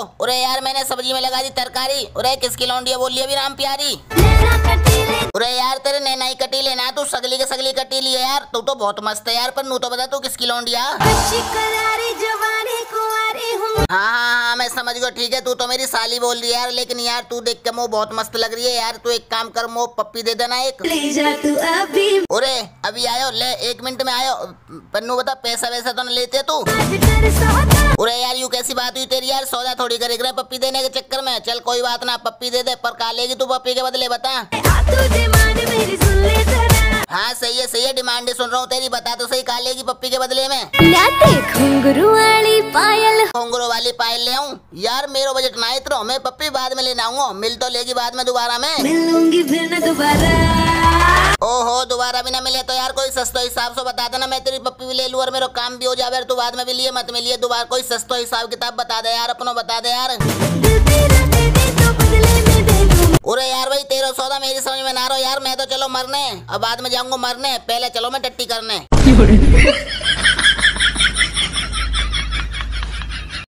यार, मैंने सब्ज़ी में लगा दी तरकारी। अरे किसकी लौंडी है बोलिए अभी राम प्यारी। अरे यार, तेरे नैनाई कटी लेना तू सगली के सगली कटीली है यार। तू तो बहुत मस्त है यार, पर नू तो बता, तू किसकी लौंडिया समझ गया ठीक है? तू तो मेरी साली बोल रही है यार लेकिन यार तू देख के मुँह बहुत मस्त लग रही है यार। तू एक काम कर मुँह पप्पी दे देना एक। ले जा तू अभी। अरे अभी आयो ले एक मिनट में आयो। पन्नू बता पैसा वैसा तो नहीं लेते तू? अरे यार यू कैसी बात हुई तेरी यार? सौदा थोड़ी करे करे पप्पी देने के चक्कर में। चल कोई बात ना पप्पी दे दे पर का लेगी तू पप्पी के बदले बता। सही है सही है डिमांड सुन रहा हूँ तेरी बता तो सही का लेगी पप्पी के बदले में? लाते घुंघरू वाली पायल। घुंगरू वाली पायल ले आऊँ? यार मेरा बजट ना इतना मैं पप्पी बाद में लेना आऊँगा। मिल तो लेगी बाद में दोबारा में। मिलूँगी फिर न दोबारा। ओहो दोबारा भी ना मिले तो यार कोई सस्ता हिसाब से बता देना मैं तेरी पप्पी भी ले लूँ और मेरा काम भी हो जाए। तू बाद में भी लिए मत मिलिए दोबारा कोई सस्ता हिसाब किताब बता दे यार अपनो बता दे यार। भाई सौदा मेरी समझ में ना रहो यार, मैं तो चलो मरने और बाद में जाऊँगा मरने, पहले चलो मैं टट्टी करने।